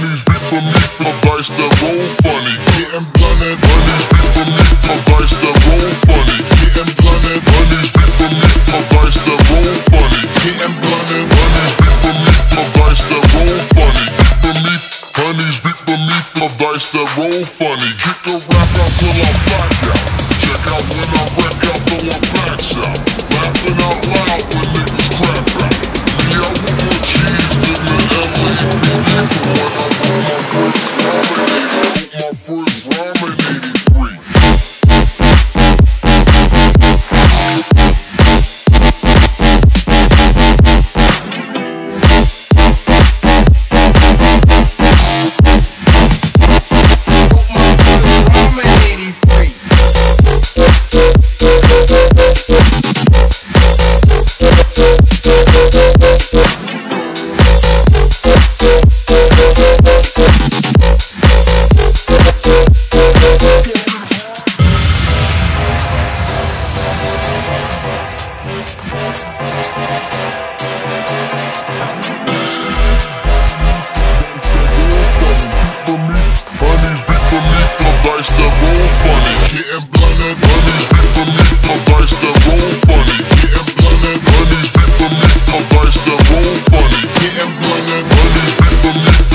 Honeys be for me dice roll funny. Getting blunted. For me dice roll funny. Getting blunted. For me dice roll funny. For me for me. Dice roll funny. Rap out till I black out. Check out when I wreck out, throw a back out.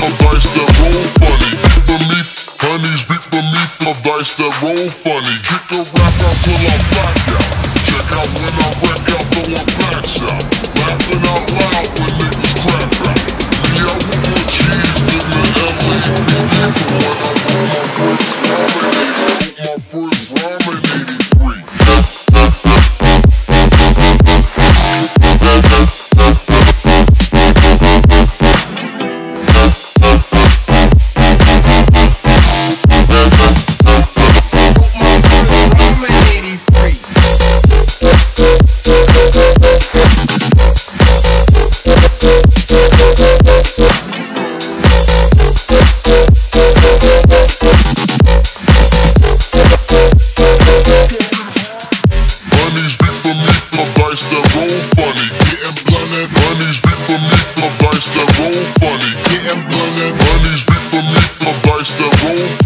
My dice that roll funny. Be for me, honeys be for me, my dice that roll funny. Kick a rap out till I'm back out. Check out when I wreck out, throwing backs out. Laughing out loud when that roll funny. Getting blunted, money's beat for me, for vice that roll